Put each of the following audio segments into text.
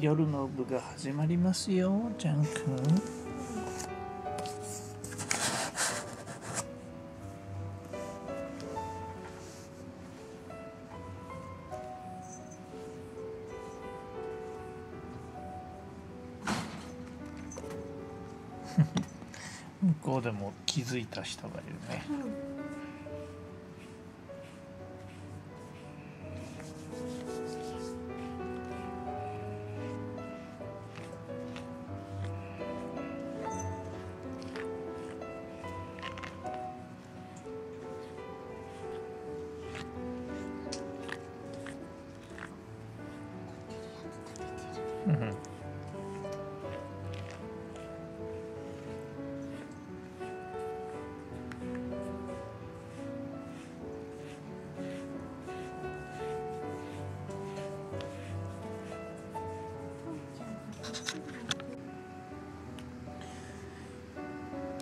夜の部が始まりますよジャン君。向こうでも気づいた人がいるね、うん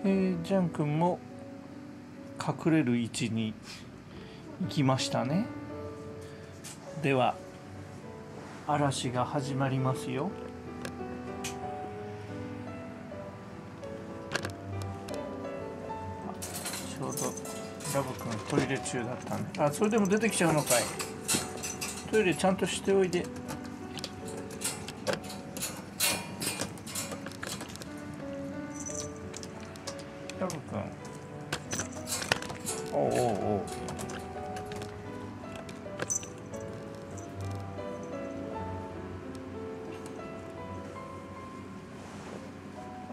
えー、ジャン君も隠れる位置に行きましたね。では嵐が始まりますよ。ちょうどラブ君トイレ中だったんで。あそれでも出てきちゃうのかい。トイレちゃんとしておいで。ラブ君おうおうおう。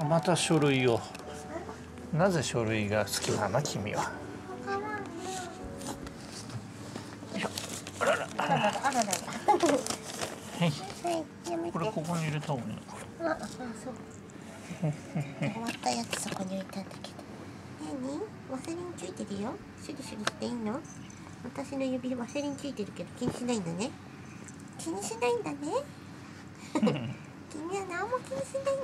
あまた書類を。なぜ書類が好きなの君は？あらら。あらららあらららはい。はいやめてこれここに入れた方がいいのかああそう終わったやつそこに置いたんだけど。何？ワセリンついてるよ。シュリシュリしていいの？私の指ワセリンついてるけど気にしないんだね。気にしないんだね。君は何も気にしない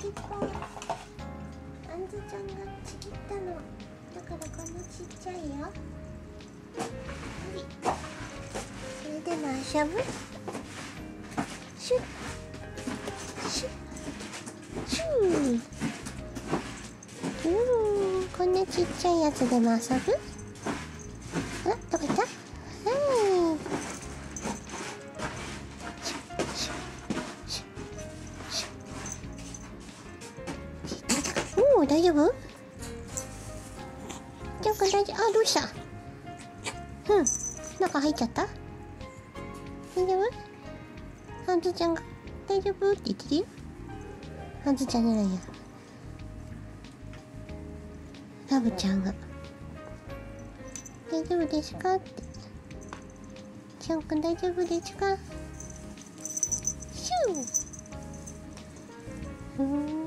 先っぽあんずちゃんがちぎったの。だからこんなちっちゃいよ。はい。それでも遊ぶ？シュッ。シュッ。シュッうんこんなちっちゃいやつでも遊ぶ？ちゃんが大丈夫？って言ってるよ？あずちゃんじゃないや。ラブちゃんが。大丈夫ですか？って。ジャン君大丈夫ですか？シュー！うーん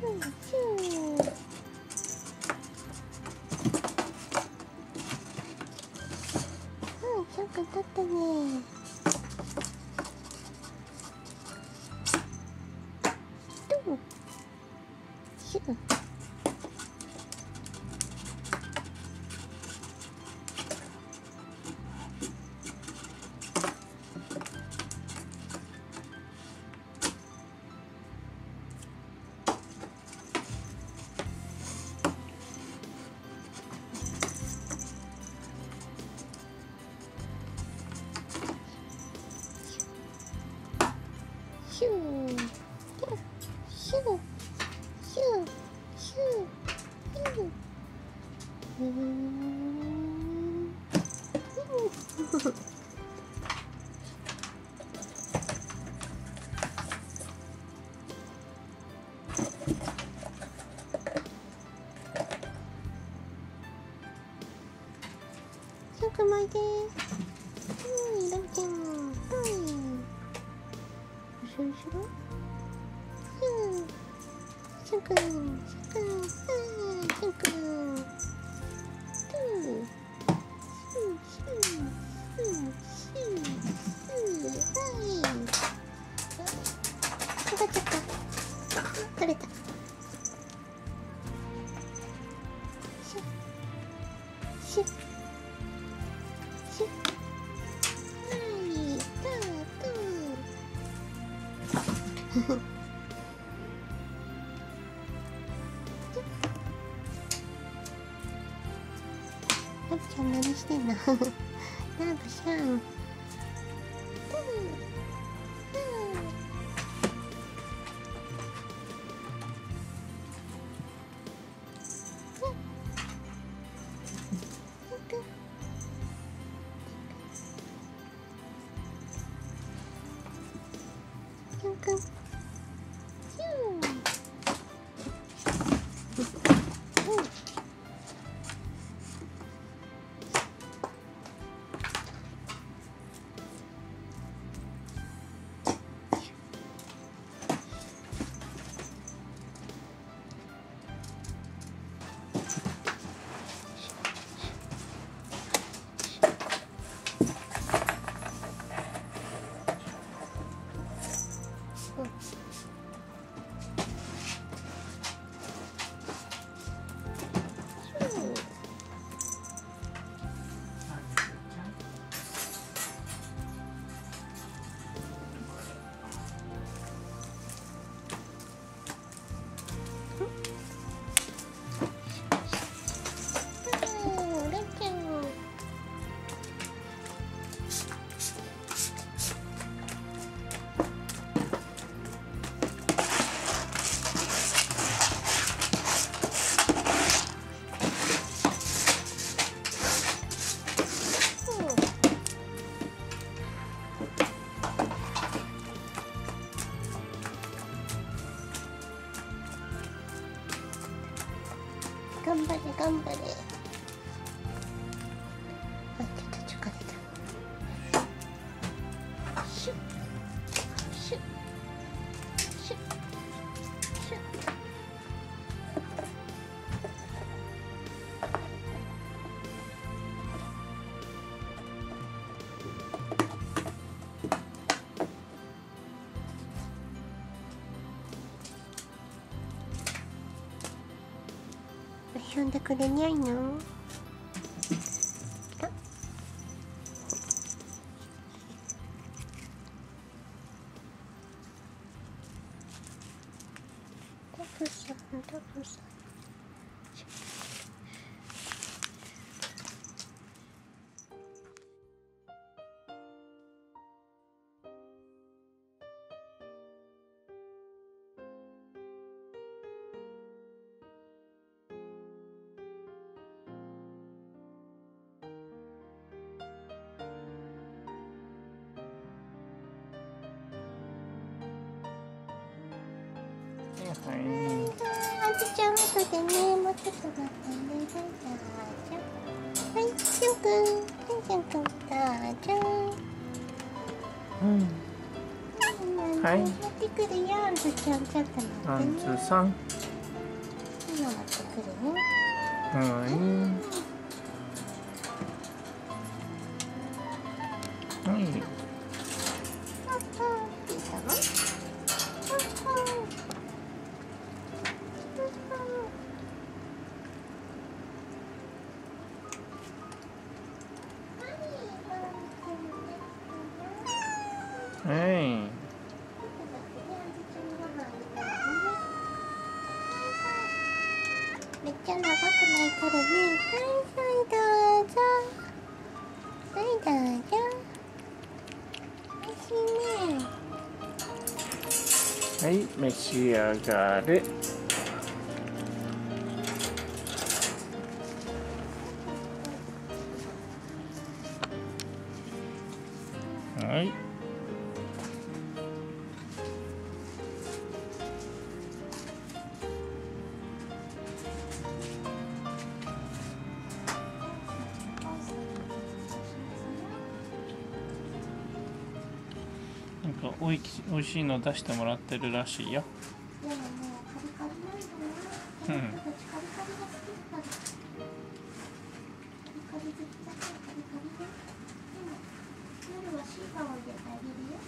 그 럼. ヒューヒューヒューヒューヒューヒュうんよく巻いてうん、ラん、うん。後ろ後ろうん。しゅん。くん。しゅん。くん。うん。しゅん。くん。うん。うん。うん。うん。うんラブちゃん何してんのラブちゃんうんキュンキュンキュンうん。頑張れ頑張れ。くれにゃいの？タブさんタブさんはい。あずちゃん。後でねもうちょっと待ってねはいどうぞはいしゅん。くん。はいしゅん。くん。どうぞうん。はい持ってくるよあずちゃん。ちょっと待ってねツーさん。今持ってくるねはいはいはい召し上がれ。なんかおいきおいしいの出してもらってるらしいよ。でももうん。夜はシーカを入れてあげるよ。